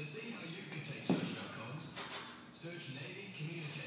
To see how you can take Church.coms, search Navy Community.